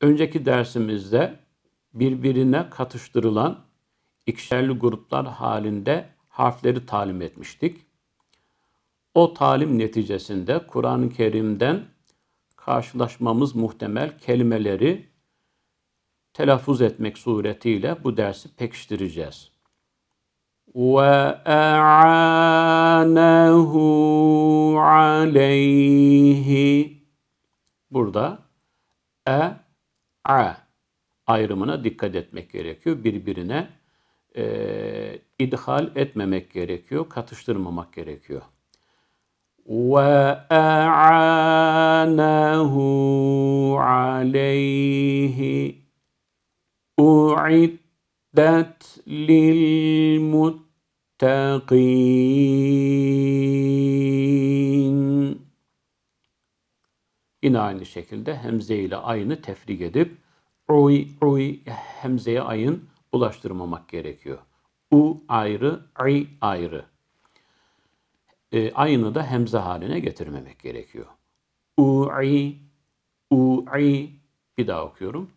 Önceki dersimizde birbirine katıştırılan ikişerli gruplar halinde harfleri talim etmiştik. O talim neticesinde Kur'an-ı Kerim'den karşılaşmamız muhtemel kelimeleri telaffuz etmek suretiyle bu dersi pekiştireceğiz. وَاَعَانَهُ عَلَيْهِ Burada e, a ayrımına dikkat etmek gerekiyor. Birbirine e, idhal etmemek gerekiyor, katıştırmamak gerekiyor. وَاَعَانَهُ عَلَيْهِ اُعِدَّتْ لِلْمُتَّقِينَ Yine aynı şekilde hemze ile ayını tefrik edip uy uy hemzeye ayın ulaştırmamak gerekiyor. U ayrı, i ayrı. E, ayını da hemze haline getirmemek gerekiyor. U-i, u-i. Bir daha okuyorum.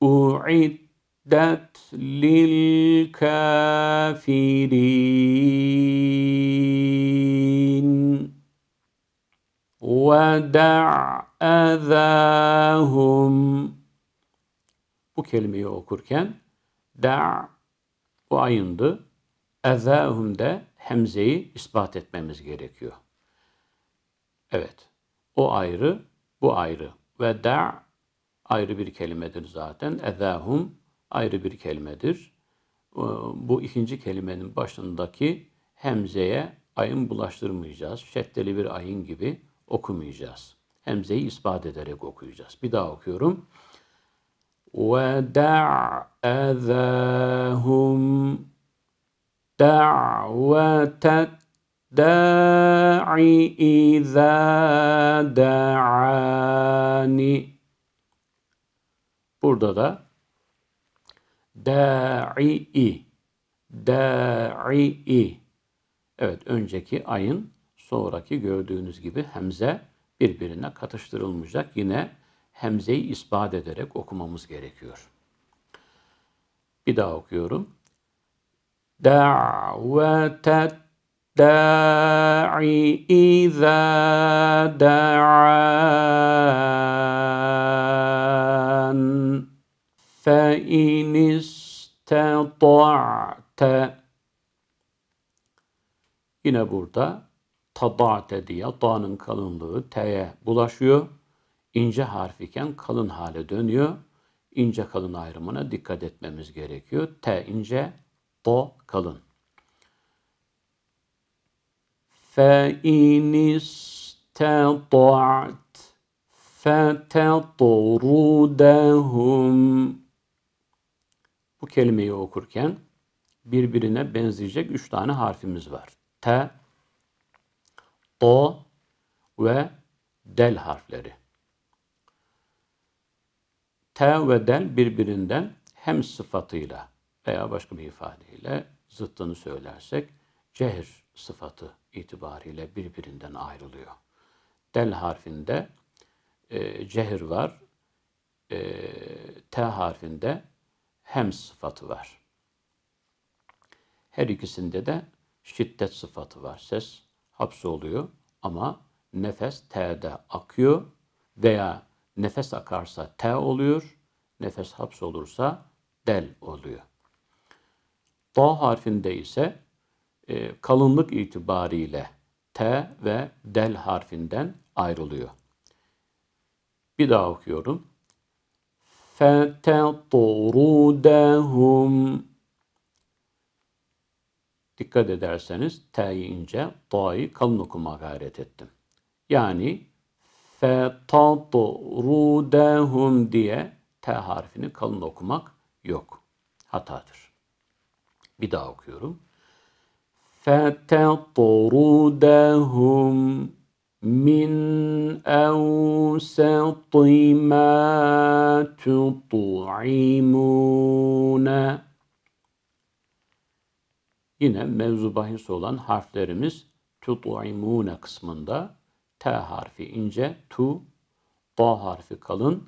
Uiddet lil kafirin ve da'azahum bu kelimeyi okurken da bu ayındı. Ezahum de hemzeyi ispat etmemiz gerekiyor. Evet. O ayrı, bu ayrı. Ve da ayrı bir kelimedir zaten. Ezahum ayrı bir kelimedir. Bu ikinci kelimenin başındaki hemzeye ayın bulaştırmayacağız. Şeddeli bir ayın gibi okumayacağız. Hemzeyi ispat ederek okuyacağız. Bir daha okuyorum. وَدَعْ أَذَاهُمْ دعوة الداع إذا دعاني Burada da da'i da'i Evet önceki ayın sonraki gördüğünüz gibi hemze birbirine katıştırılmayacak. Yine hemzeyi ispat ederek okumamız gerekiyor. Bir daha okuyorum. Da'vetet da'i izâ da'an fe in istata'te Yine burada tadate diye da'nın kalınlığı t'ye bulaşıyor. İnce harf iken kalın hale dönüyor. İnce kalın ayrımına dikkat etmemiz gerekiyor. T ince, do kalın. Fe inis tedaat fetetorudehum Bu kelimeyi okurken birbirine benzeyecek üç tane harfimiz var. T, Do ve Del harfleri. T ve Del birbirinden hem sıfatıyla veya başka bir ifadeyle zıttını söylersek cehir sıfatı itibariyle birbirinden ayrılıyor. Del harfinde e, cehir var, e, T harfinde hem sıfatı var. Her ikisinde de şiddet sıfatı var. Ses hapsoluyor ama nefes T'de akıyor veya nefes akarsa T oluyor, nefes hapsolursa del oluyor. Da harfinde ise e, kalınlık itibariyle T ve del harfinden ayrılıyor. Bir daha okuyorum. فَتَطْرُدَهُمْ Dikkat ederseniz t'yi ince, ta'yı kalın okuma gayret ettim. Yani fetadrudehum diye t harfini kalın okumak yok. Hatadır. Bir daha okuyorum. Fetadrudehum min evsati ma tut'imune Yine mevzu bahis olan harflerimiz tut'imune kısmında T harfi ince, tu, da harfi kalın,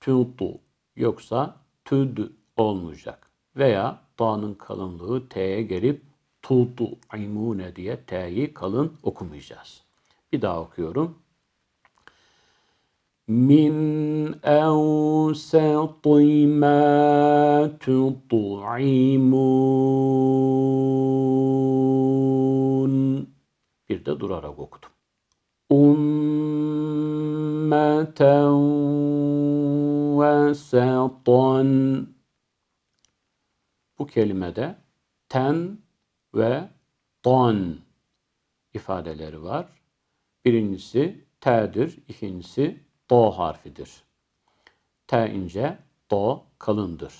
tutu yoksa tüd olmayacak. Veya ta'nın kalınlığı t'ye gelip tutu imune diye t'yi kalın okumayacağız. Bir daha okuyorum. Min evsati ma tut'imun Bir de durarak okudum. Ummeten vesatan Bu kelimede ten ve don ifadeleri var. Birincisi t'dir, ikincisi do harfidir. T ince, do kalındır.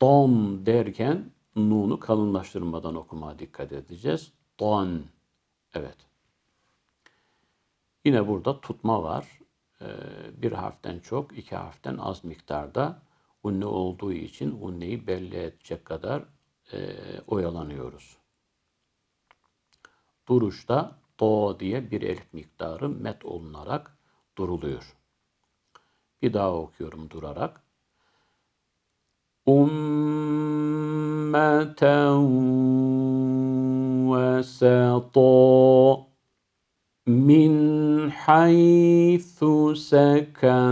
Don derken nunu kalınlaştırmadan okumaya dikkat edeceğiz. Don. Evet. Yine burada tutma var. Ee, bir harften çok, iki harften az miktarda unne olduğu için unneyi belli edecek kadar e, oyalanıyoruz. Duruşta do diye bir elif miktarı met olunarak duruluyor. Bir daha okuyorum durarak. Ummeten vesata min haythu sekentum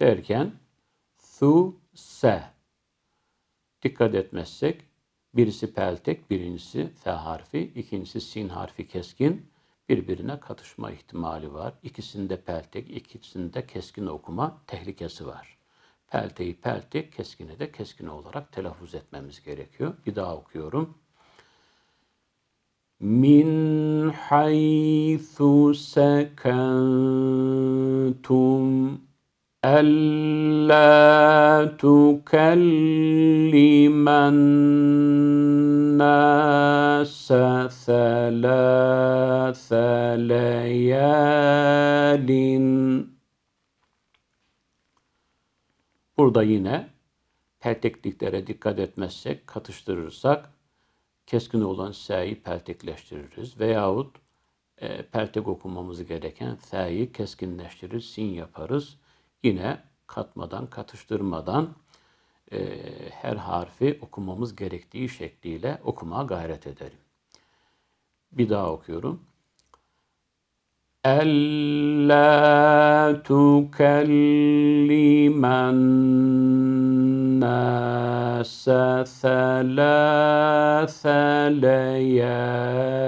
derken su se dikkat etmezsek birisi peltek, birincisi f harfi, ikincisi sin harfi keskin birbirine katışma ihtimali var. İkisinde peltek, ikisinde keskin okuma tehlikesi var. Pelteyi peltek, keskini de keskin olarak telaffuz etmemiz gerekiyor. Bir daha okuyorum. Min haythu sekentum ألا تكلم الناس ثلاث ليال Burada yine peltekliklere dikkat etmezsek, katıştırırsak keskin olan s'yi peltekleştiririz. Veyahut e, peltek okumamız gereken f'yi keskinleştirir, sin yaparız yine katmadan, katıştırmadan e, her harfi okumamız gerektiği şekliyle okumaya gayret edelim. Bir daha okuyorum. Ella tukellimen nase thelâthe leyalin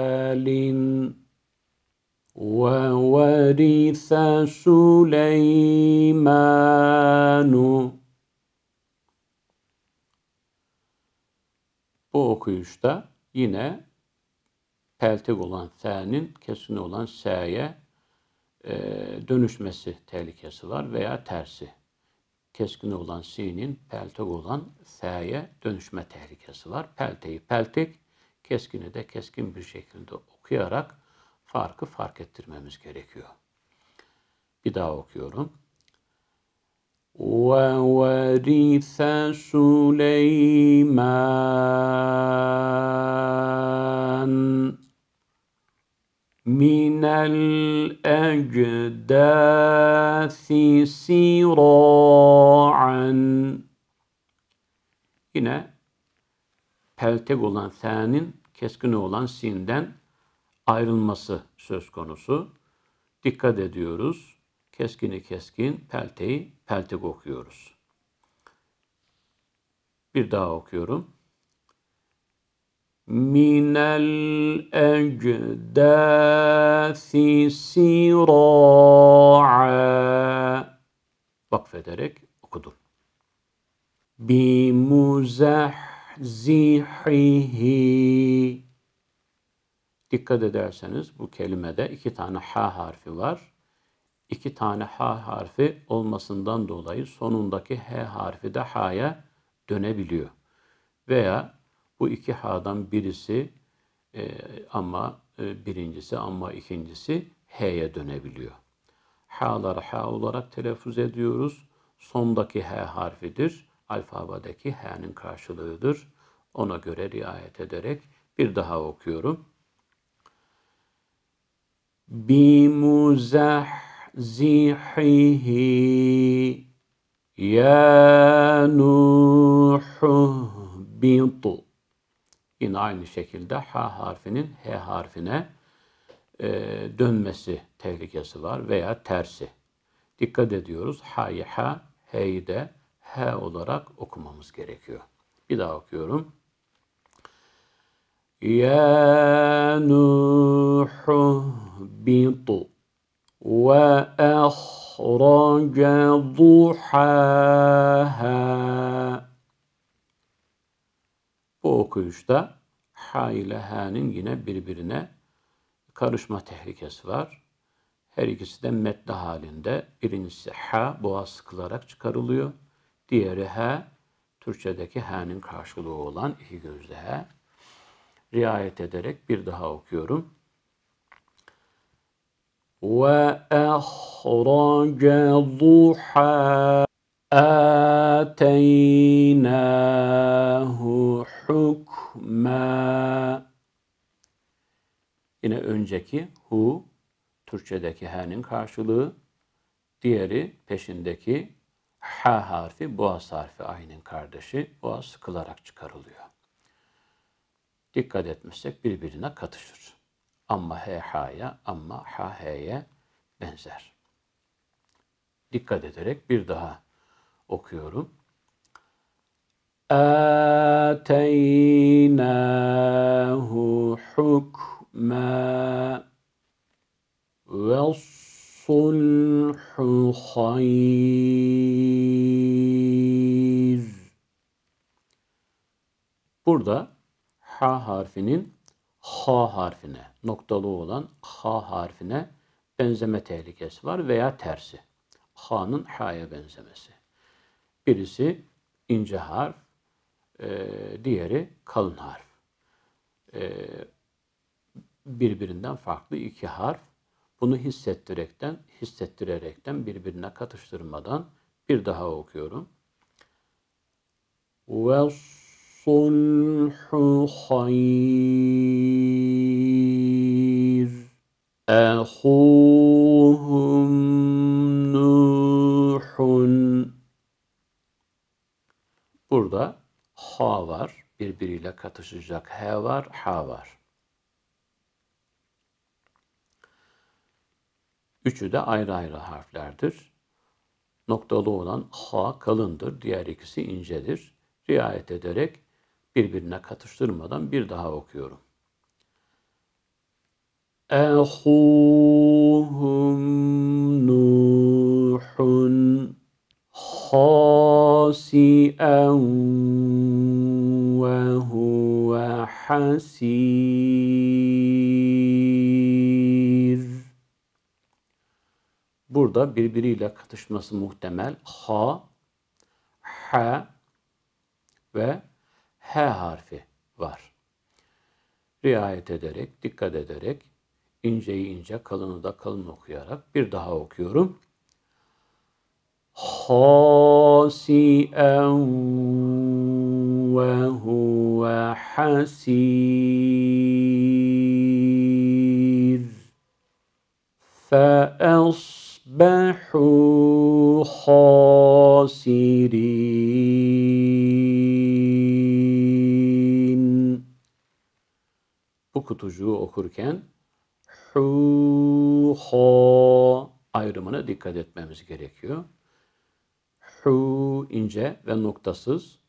وورث سليمان Bu okuyuşta yine peltek olan S'nin kesin olan S'ye e, dönüşmesi tehlikesi var veya tersi. Keskin olan S'nin peltek olan S'ye dönüşme tehlikesi var. Pelteyi peltek, keskini de keskin bir şekilde okuyarak farkı fark ettirmemiz gerekiyor. Bir daha okuyorum. وَوَرِثَ سُلَيْمَانَ مِنَ الْأَجْدَاثِ سِرَاعًا Yine peltek olan senin, keskin olan sinden ayrılması söz konusu. Dikkat ediyoruz. Keskini keskin, pelteyi peltek okuyoruz. Bir daha okuyorum. Minel ecdâthi sira'a vakfederek okudum. Bimuzahzihihi Dikkat ederseniz bu kelimede iki tane ha harfi var. İki tane ha harfi olmasından dolayı sonundaki h harfi de ha'ya dönebiliyor. Veya bu iki ha'dan birisi e, ama e, birincisi ama ikincisi h'ye dönebiliyor. Ha'ları ha olarak telaffuz ediyoruz. Sondaki h harfidir. Alfabadaki h'nin karşılığıdır. Ona göre riayet ederek bir daha okuyorum. Bimuzahzihi ya Nuh bitu. Yine aynı şekilde ha harfinin h harfine e, dönmesi tehlikesi var veya tersi. Dikkat ediyoruz. Ha'yı ha, h'yi de h olarak okumamız gerekiyor. Bir daha okuyorum. Nuh bitu ve ahraca duhaha bu okuyuşta ha ile ha'nın yine birbirine karışma tehlikesi var. Her ikisi de metne halinde. Birincisi ha boğaz sıkılarak çıkarılıyor. Diğeri ha Türkçedeki ha'nın karşılığı olan iki gözlü ha. Riayet ederek bir daha okuyorum. Ve ahraca duha ateynahu hukma Yine önceki hu Türkçedeki h'nin karşılığı. Diğeri peşindeki ha harfi, boğaz harfi aynın kardeşi. Boğaz sıkılarak çıkarılıyor. Dikkat etmişsek birbirine katışır. Amma he ha'ya, amma ha he'ye benzer. Dikkat ederek bir daha okuyorum. Ateynahu hukma ve sulhu hayr. Burada ha harfinin ha harfine, noktalı olan ha harfine benzeme tehlikesi var veya tersi. Ha'nın ha'ya benzemesi. Birisi ince harf, e, diğeri kalın harf. E, birbirinden farklı iki harf. Bunu hissettirerekten, hissettirerekten birbirine katıştırmadan bir daha okuyorum. Ve sulhu hayr. Ehuhum Nuhun. Burada ha var, birbiriyle katışacak h var, ha var. Üçü de ayrı ayrı harflerdir. Noktalı olan ha kalındır, diğer ikisi incedir. Riayet ederek birbirine katıştırmadan bir daha okuyorum. Ehuhum Nuhun hasi'en ve huve hasir. Burada birbiriyle katışması muhtemel ha, ha ve H harfi var. Riayet ederek, dikkat ederek, inceyi ince, kalını da kalın okuyarak bir daha okuyorum. Hasi'en ve huve hasir. Fe'asbehu hasirin. Kutucuğu okurken hu ha ayrımına dikkat etmemiz gerekiyor. Hu ince ve noktasız.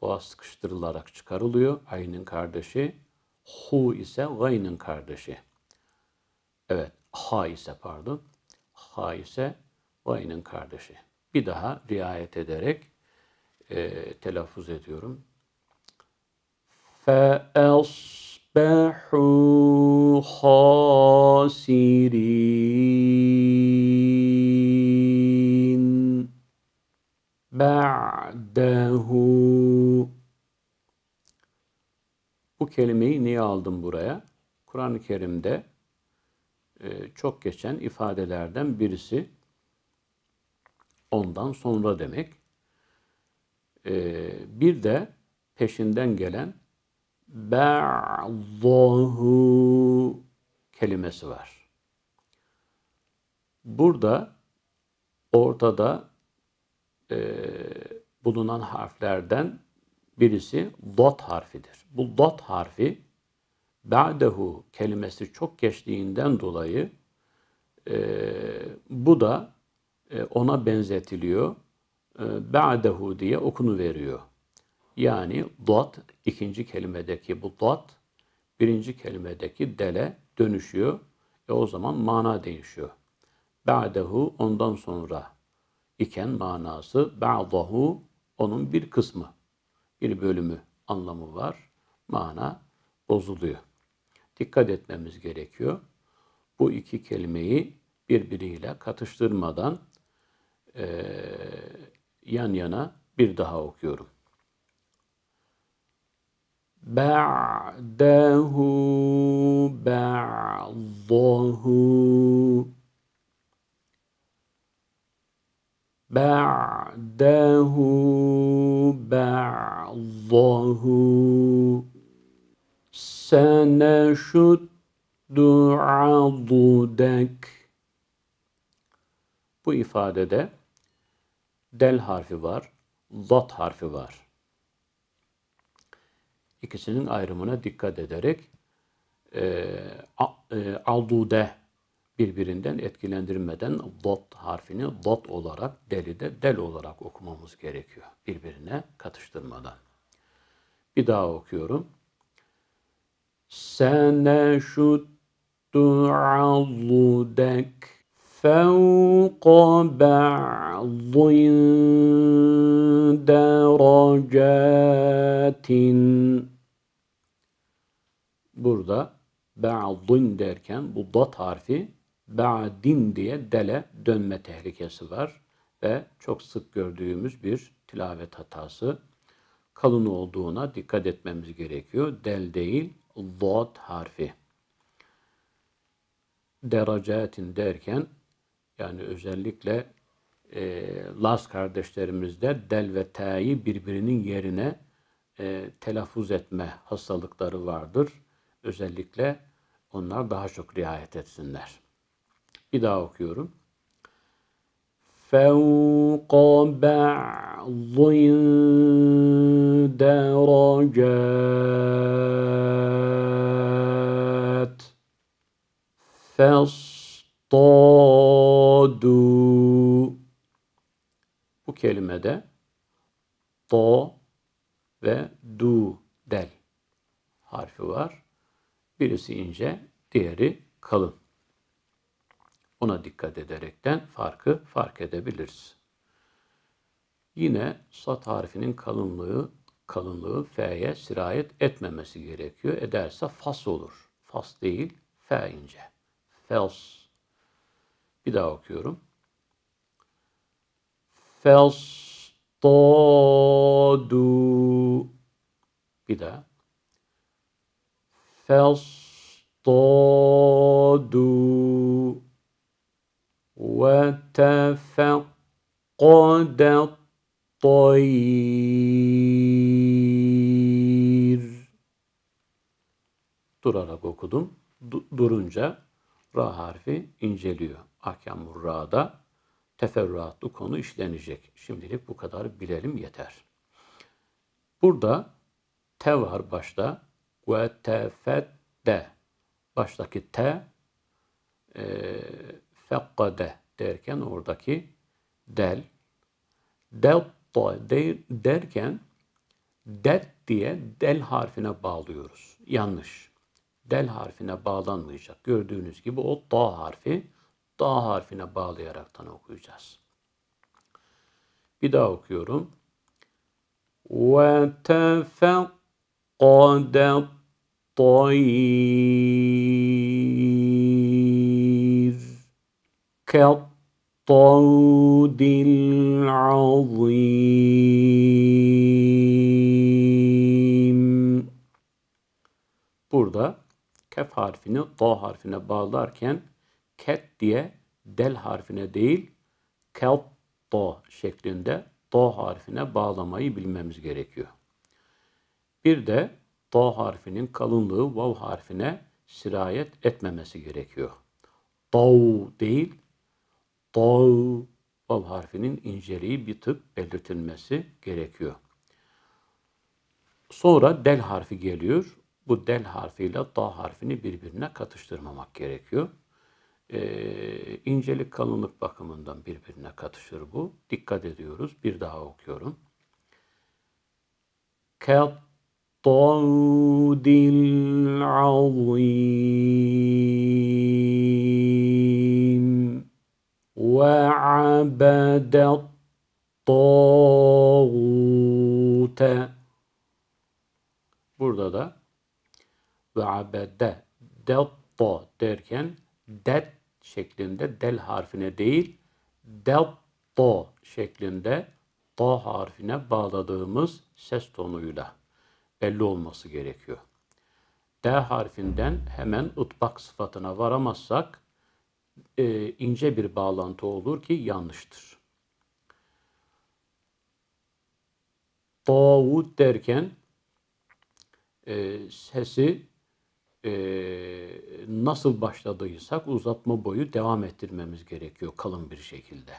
Boğaz sıkıştırılarak çıkarılıyor. Aynın kardeşi. Hu ise gaynın kardeşi. Evet. Ha ise pardon. Ha ise gaynın kardeşi. Bir daha riayet ederek e, telaffuz ediyorum. فَأَصْبَحُوا خَاسِرِينَ ba'dehu Bu kelimeyi niye aldım buraya? Kur'an-ı Kerim'de e, çok geçen ifadelerden birisi ondan sonra demek. E, bir de peşinden gelen ba'dahu kelimesi var. Burada ortada e, bulunan harflerden birisi dot harfidir. Bu dot harfi ba'dehu kelimesi çok geçtiğinden dolayı e, bu da e, ona benzetiliyor. E, ba'dehu diye okunu veriyor. Yani dot ikinci kelimedeki bu dot birinci kelimedeki dele dönüşüyor. E o zaman mana değişiyor. Ba'dehu ondan sonra iken manası ba'dahu onun bir kısmı, bir bölümü anlamı var. Mana bozuluyor. Dikkat etmemiz gerekiyor. Bu iki kelimeyi birbiriyle katıştırmadan e, yan yana bir daha okuyorum. Ba'dahu ba'dahu. Ba'dahu ba'dahu. Seneşuddu adudek. Bu ifadede del harfi var, zat harfi var ikisinin ayrımına dikkat ederek e, a, e, aldude birbirinden etkilendirmeden dat harfini dat olarak deli de del olarak okumamız gerekiyor. Birbirine katıştırmadan. Bir daha okuyorum. Sene şuttu alludek fevqa ba'din deracatin Burada ba'din derken bu dat harfi ba'din diye dele dönme tehlikesi var ve çok sık gördüğümüz bir tilavet hatası. Kalın olduğuna dikkat etmemiz gerekiyor. Del değil, zat harfi. Derecatin derken yani özellikle e, Laz kardeşlerimizde del ve ta'yı birbirinin yerine e, telaffuz etme hastalıkları vardır Özellikle onlar daha çok riayet etsinler. Bir daha okuyorum. فَوْقَ بَعْضٍ دَرَجَاتٍ فَاصْطَادُوا Bu kelimede do Birisi ince, diğeri kalın. Ona dikkat ederekten farkı fark edebiliriz. Yine sat harfinin kalınlığı kalınlığı f'ye sirayet etmemesi gerekiyor. Ederse fas olur. Fas değil, f ince. Fels. Bir daha okuyorum. Felstadu. Bir daha. Felstadu. وتفقد الطير durarak okudum. Du durunca ra harfi inceliyor. Ahkamur ra'da teferruatlı konu işlenecek. Şimdilik bu kadar bilelim yeter. Burada te var başta ve tefedde baştaki te e, fekkade derken oradaki del delta de, derken det diye del harfine bağlıyoruz. Yanlış. Del harfine bağlanmayacak. Gördüğünüz gibi o da harfi da harfine bağlayaraktan okuyacağız. Bir daha okuyorum. Ve tefekkade طير كالطود العظيم Burada kef harfini da harfine bağlarken ket diye del harfine değil kel da şeklinde da harfine bağlamayı bilmemiz gerekiyor. Bir de da harfinin kalınlığı vav harfine sirayet etmemesi gerekiyor. Dav değil, Tav vav harfinin inceliği bir tık belirtilmesi gerekiyor. Sonra del harfi geliyor. Bu del harfiyle da harfini birbirine katıştırmamak gerekiyor. Ee, incelik kalınlık bakımından birbirine katışır bu. Dikkat ediyoruz. Bir daha okuyorum. كالطود العظيم وعبد الطاغوت Burada da ve abede delta derken det şeklinde del harfine değil delta şeklinde ta harfine bağladığımız ses tonuyla belli olması gerekiyor. D harfinden hemen ıtbak sıfatına varamazsak e, ince bir bağlantı olur ki yanlıştır. Tağut derken e, sesi e, nasıl başladıysak uzatma boyu devam ettirmemiz gerekiyor kalın bir şekilde.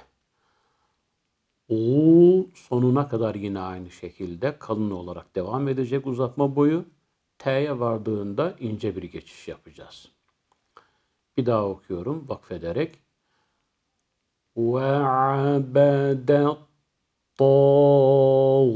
O sonuna kadar yine aynı şekilde kalın olarak devam edecek uzatma boyu. T'ye vardığında ince bir geçiş yapacağız. Bir daha okuyorum vakfederek. Abede tağut